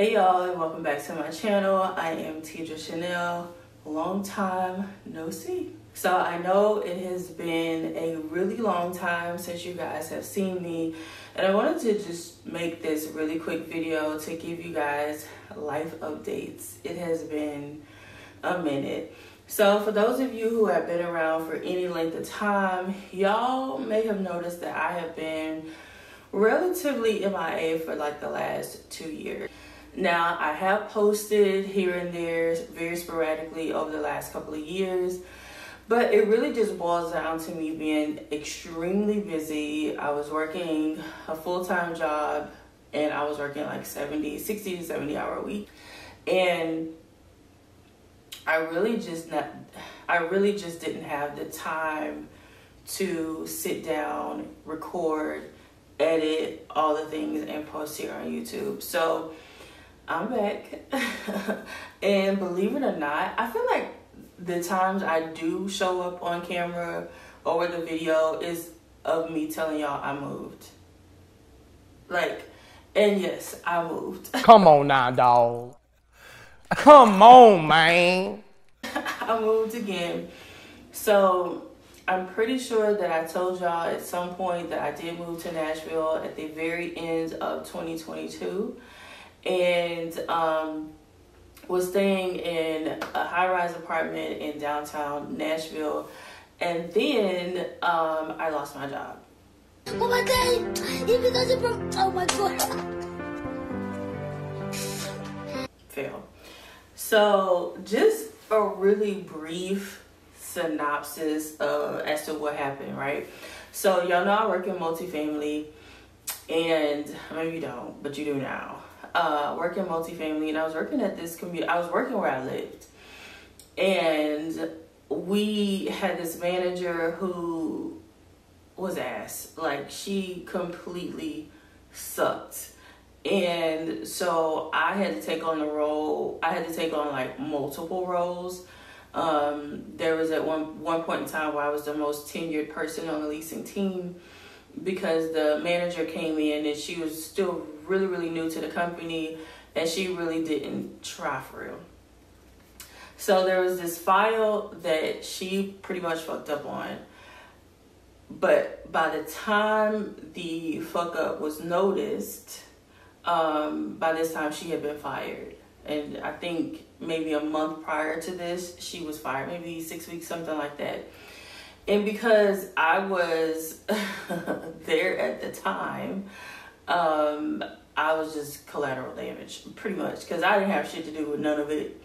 Hey y'all and welcome back to my channel. I am Tedra Chanel. Long time no see. So I know it has been a really long time since you guys have seen me and I wanted to just make this really quick video to give you guys life updates. It has been a minute. So for those of you who have been around for any length of time, y'all may have noticed that I have been relatively MIA for like the last two years. Now, I have posted here and there very sporadically over the last couple of years, but it really just boils down to me being extremely busy. I was working a full time job and I was working like 70, 60 to 70 hour a week. And I really just not, I really just didn't have the time to sit down, record, edit all the things and post here on YouTube. So I'm back. and believe it or not, I feel like the times I do show up on camera or with the video is of me telling y'all I moved. Like, and yes, I moved. Come on now, dog. Come on, man. I moved again. So I'm pretty sure that I told y'all at some point that I did move to Nashville at the very end of 2022 and um, was staying in a high-rise apartment in downtown Nashville. And then um, I lost my job. Oh my god! Even though broke. Oh my god! Fail. So, just a really brief synopsis uh, as to what happened, right? So, y'all know I work in multifamily, and maybe you don't, but you do now uh, working multifamily, and I was working at this community. I was working where I lived, and we had this manager who was ass. Like she completely sucked. And so I had to take on the role. I had to take on like multiple roles. Um, there was at one one point in time where I was the most tenured person on the leasing team because the manager came in and she was still really, really new to the company and she really didn't try for real. So there was this file that she pretty much fucked up on. But by the time the fuck up was noticed, um, by this time she had been fired. And I think maybe a month prior to this, she was fired, maybe six weeks, something like that. And because I was there at the time, um, I was just collateral damage, pretty much, because I didn't have shit to do with none of it.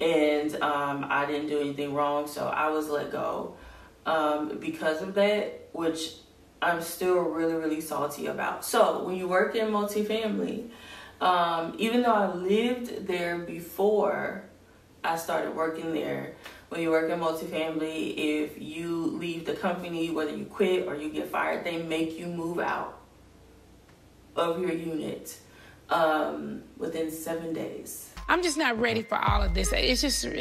And um, I didn't do anything wrong, so I was let go um, because of that, which I'm still really, really salty about. So when you work in multifamily, um, even though I lived there before I started working there, when you work in multifamily, if you leave the company, whether you quit or you get fired, they make you move out of your unit um, within seven days. I'm just not ready for all of this. It's just.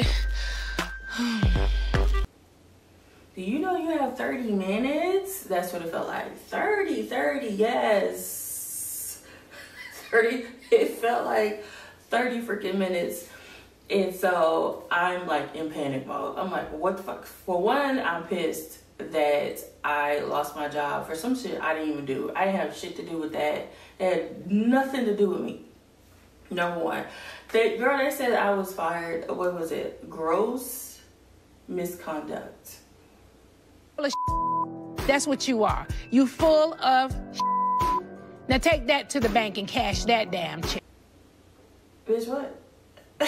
Do you know you have 30 minutes? That's what it felt like. 30, 30, yes. 30, it felt like 30 freaking minutes. And so I'm like in panic mode. I'm like, what the fuck? For one, I'm pissed that I lost my job for some shit I didn't even do. I didn't have shit to do with that. It had nothing to do with me. Number one. The girl that said I was fired, what was it? Gross misconduct. That's what you are. You full of Now take that to the bank and cash that damn check. Bitch, what?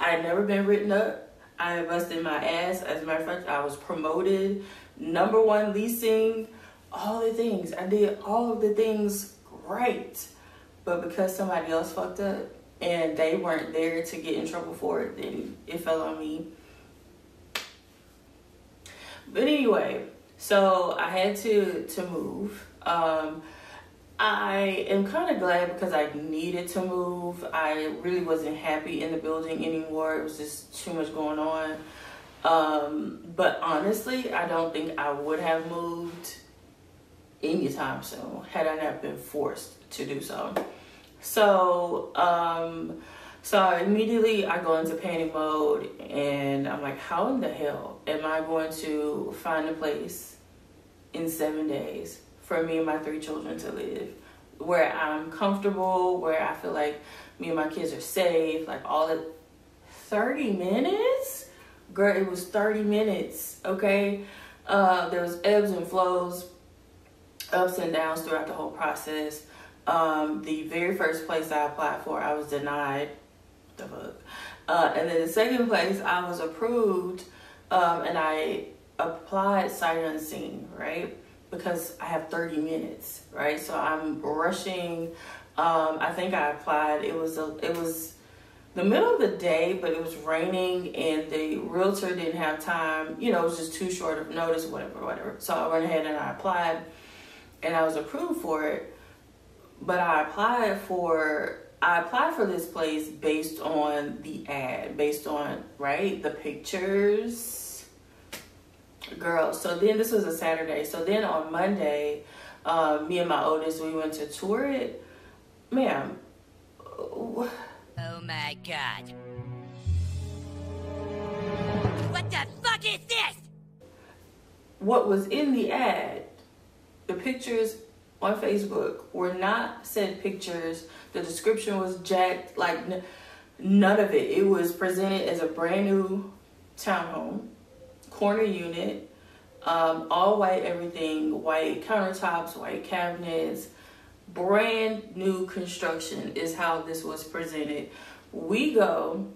I had never been written up. I busted my ass. As a matter of fact, I was promoted, number one leasing, all the things. I did all of the things great. But because somebody else fucked up and they weren't there to get in trouble for it, then it fell on me. But anyway, so I had to to move. Um, I am kind of glad because I needed to move. I really wasn't happy in the building anymore. It was just too much going on. Um, but honestly, I don't think I would have moved anytime soon had I not been forced to do so. So, um, so immediately I go into panic mode and I'm like, how in the hell am I going to find a place in seven days for me and my three children to live where I'm comfortable, where I feel like me and my kids are safe, like all the 30 minutes? Girl, it was 30 minutes, okay? Uh, there was ebbs and flows, ups and downs throughout the whole process. Um, the very first place I applied for, I was denied. The fuck. Uh, and then the second place, I was approved, um, and I applied sight unseen, right? Because I have 30 minutes, right? So I'm rushing. Um, I think I applied. It was a, it was the middle of the day, but it was raining, and the realtor didn't have time. You know, it was just too short of notice, whatever, whatever. So I went ahead and I applied, and I was approved for it. But I applied for I applied for this place based on the ad, based on right the pictures. Girl, so then this was a Saturday. So then on Monday, uh, me and my oldest we went to tour it. Ma'am, Oh my god. What the fuck is this? what was in the ad, the pictures on Facebook were not said pictures. The description was jacked, like n- none of it. It was presented as a brand new townhome, corner unit, um, all white everything, white countertops, white cabinets, brand new construction is how this was presented. We go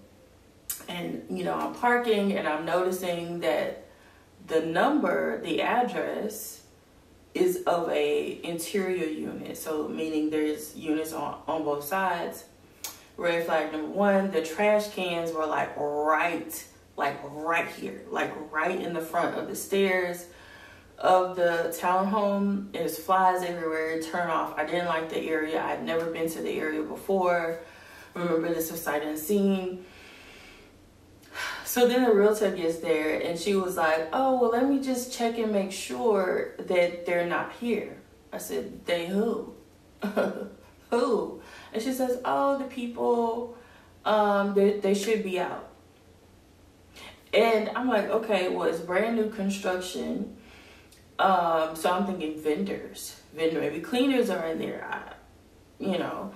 and you know I'm parking and I'm noticing that the number, the address is of a interior unit. So meaning there's units on, on both sides. Red flag number one, the trash cans were like right, like right here, like right in the front of the stairs of the townhome. There's flies everywhere, turn off. I didn't like the area. I'd never been to the area before. Remember this was sight unseen. So then the realtor gets there and she was like, Oh, well, let me just check and make sure that they're not here. I said, They who? who? And she says, Oh, the people, um, they, they should be out. And I'm like, Okay, well, it's brand new construction. Um, so I'm thinking vendors, vendor, maybe cleaners are in there, I, you know.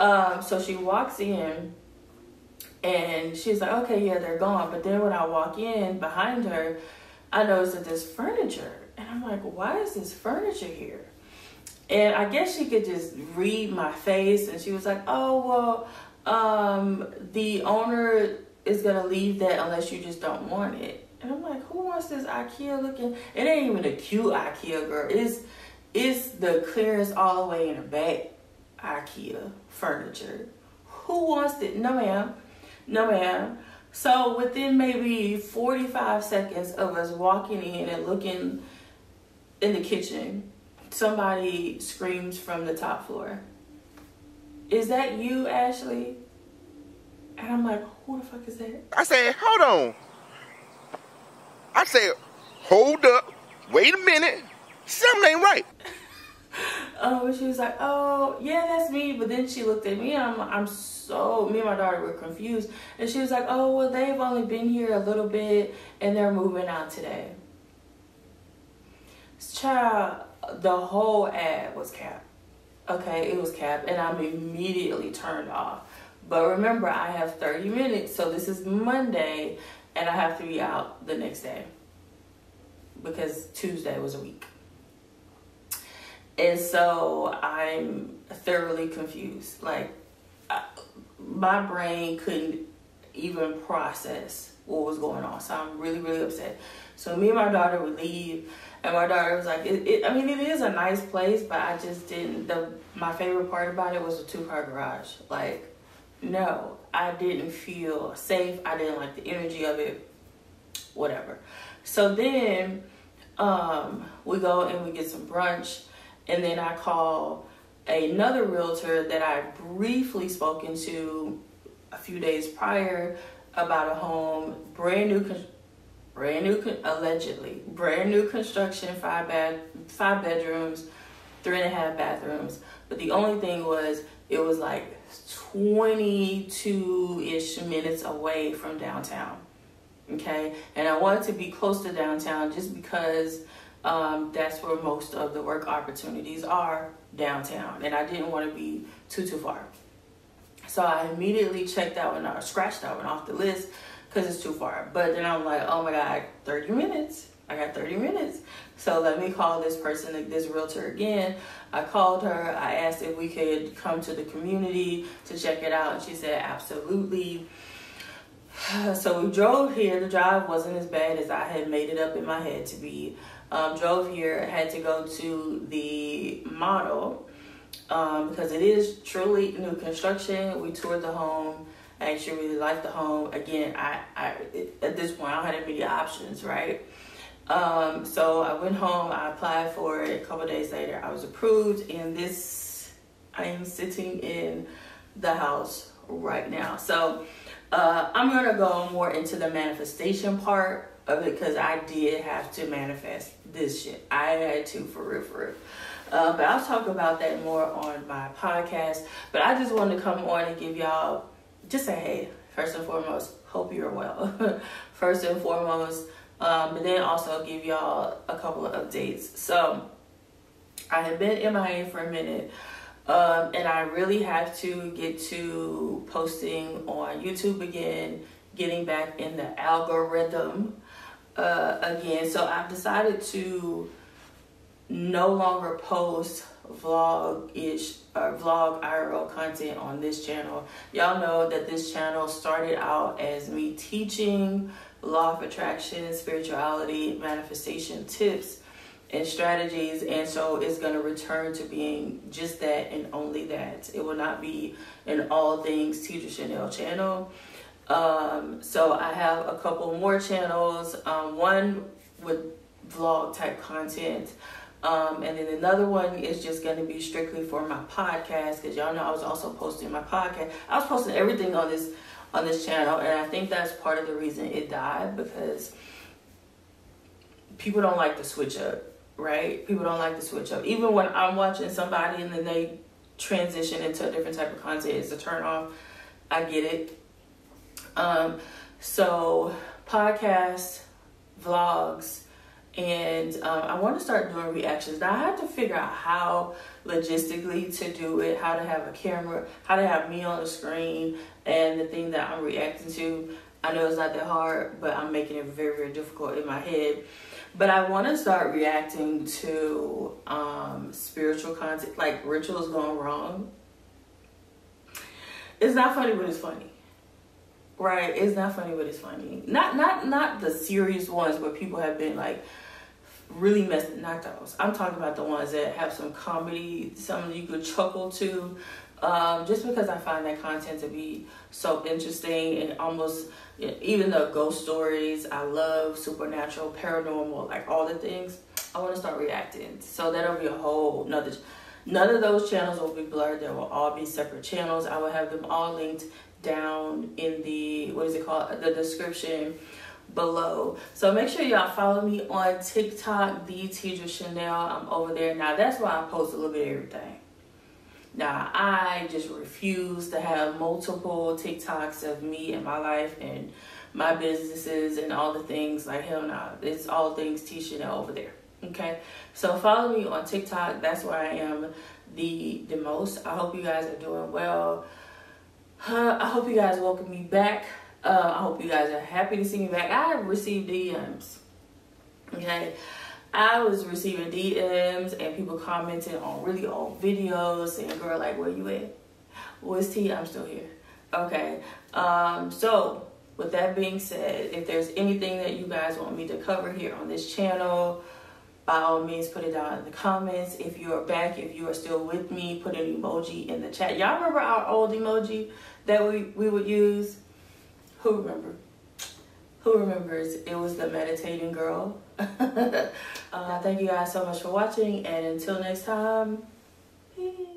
Um, so she walks in and she's like, okay, yeah, they're gone. But then when I walk in behind her, I notice that there's furniture. And I'm like, why is this furniture here? And I guess she could just read my face. And she was like, oh, well, um, the owner is to leave that unless you just don't want it. And I'm like, who wants this IKEA looking? It ain't even a cute IKEA, girl. It's, it's the clearance all the way in the back IKEA furniture. Who wants it? No, ma'am. No, ma'am. So within maybe 45 seconds of us walking in and looking in the kitchen, somebody screams from the top floor. Is that you, Ashley? And I'm like, who the fuck is that? I said, hold on. I said, hold up. Wait a minute. Something ain't right. Oh, she was like, oh, yeah, that's me. But then she looked at me and I'm, I'm so, me and my daughter were confused. And she was like, oh, well, they've only been here a little bit and they're moving out today. Child, the whole ad was cap. Okay, it was cap. And I'm immediately turned off. But remember, I have 30 minutes. So this is Monday and I have to be out the next day because Tuesday was a week. And so I'm thoroughly confused. Like, I, my brain couldn't even process what was going on. So I'm really, really upset. So me and my daughter would leave, and my daughter was like, it, it, I mean, it is a nice place, but I just didn't. The my favorite part about it was the two car garage. Like, no, I didn't feel safe. I didn't like the energy of it. Whatever. So then um, we go and we get some brunch and then I call another realtor that I briefly spoken to a few days prior about a home, brand new, brand new, allegedly brand new construction, five bed, five bedrooms, three and a half bathrooms. But the only thing was it was like 22 ish minutes away from downtown. Okay, and I wanted to be close to downtown just because um, that's where most of the work opportunities are downtown, and I didn't want to be too too far. So I immediately checked that one out, scratched that one off the list because it's too far. But then I'm like, oh my god, 30 minutes. I got 30 minutes. So let me call this person, this realtor again. I called her. I asked if we could come to the community to check it out. And she said, absolutely. So we drove here. The drive wasn't as bad as I had made it up in my head to be. Um, drove here, had to go to the model um, because it is truly new construction. We toured the home. I actually really liked the home. Again, I, I at this point I don't have any options, right? Um, so I went home, I applied for it. A couple days later, I was approved, and this I am sitting in the house right now. So uh, I'm gonna go more into the manifestation part of it because I did have to manifest this shit. I had to for real, for real. Uh, but I'll talk about that more on my podcast. But I just wanted to come on and give y'all just a hey, first and foremost, hope you're well. first and foremost, um, but then also give y'all a couple of updates. So I have been MIA for a minute. Um, and I really have to get to posting on YouTube again, getting back in the algorithm uh, again. So I've decided to no longer post vlog-ish or vlog IRL content on this channel. Y'all know that this channel started out as me teaching law of attraction, spirituality, manifestation tips, and strategies. And so it's going to return to being just that and only that. It will not be an all things Tedra Chanel channel. Um, so I have a couple more channels. Um, one with vlog type content. Um, and then another one is just going to be strictly for my podcast because y'all know I was also posting my podcast. I was posting everything on this on this channel, and I think that's part of the reason it died because people don't like to switch up, right? People don't like to switch up. Even when I'm watching somebody and then they transition into a different type of content, it's a turn off. I get it. Um, so podcasts, vlogs, and um, I want to start doing reactions. Now I have to figure out how logistically to do it, how to have a camera, how to have me on the screen, and the thing that I'm reacting to. I know it's not that hard, but I'm making it very, very difficult in my head. But I want to start reacting to um, spiritual content, like rituals going wrong. It's not funny, but it's funny. Right? It's not funny, but it's funny. Not not not the serious ones where people have been like really messed not those. I'm talking about the ones that have some comedy, something you could chuckle to. Um, just because I find that content to be so interesting and almost even the ghost stories, I love supernatural, paranormal, like all the things. I want to start reacting. So that'll be a whole another. None of those channels will be blurred. They will all be separate channels. I will have them all linked down in the what is it called the description below. So make sure y'all follow me on TikTok, the Tedra Chanel. I'm over there. Now that's why I post a little bit of everything. Now I just refuse to have multiple TikToks of me and my life and my businesses and all the things like hell no. Nah. It's all things T Chanel over there. Okay. So follow me on TikTok. That's where I am the the most. I hope you guys are doing well. Uh, I hope you guys welcome me back. Uh, I hope you guys are happy to see me back. I have received DMs. Okay. I was receiving DMs and people commenting on really old videos saying, girl, like, where you at? What's T? I'm still here. Okay. Um, so, with that being said, if there's anything that you guys want me to cover here on this channel, by all means, put it down in the comments. If you are back, if you are still with me, put an emoji in the chat. Y'all remember our old emoji that we, we would use? Who remember? Who remembers? It was the meditating girl. uh, thank you guys so much for watching, and until next time, peace.